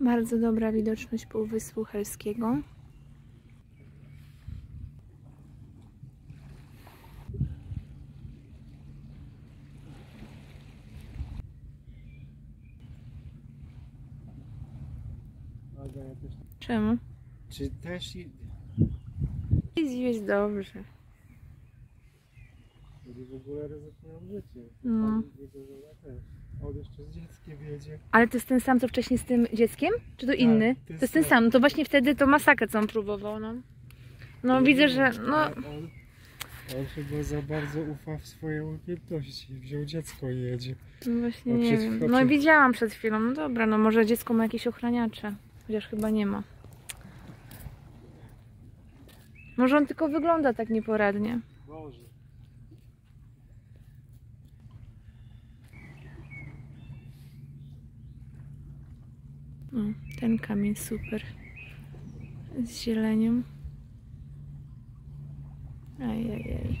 Bardzo dobra widoczność Półwyspu Helskiego. Czemu? Czy też. Jest, jest dobrze. Oni w ogóle ryzykują życie. No. Pan Jego żona też. On jeszcze z dzieckiem jedzie. Ale to jest ten sam, co wcześniej z tym dzieckiem? Czy to inny? to To jest jest ten sam. No to właśnie wtedy to masakrę, co on próbował, no. No widzę, że no... On, on chyba za bardzo ufa w swoje umiejętności. Wziął dziecko i jedzie. No właśnie No nie wiem. no widziałam przed chwilą. No dobra, no może dziecko ma jakieś ochraniacze. Chociaż chyba nie ma. Może on tylko wygląda tak nieporadnie. Boże. O, ten kamień super. Z zielenią. Ajajaj.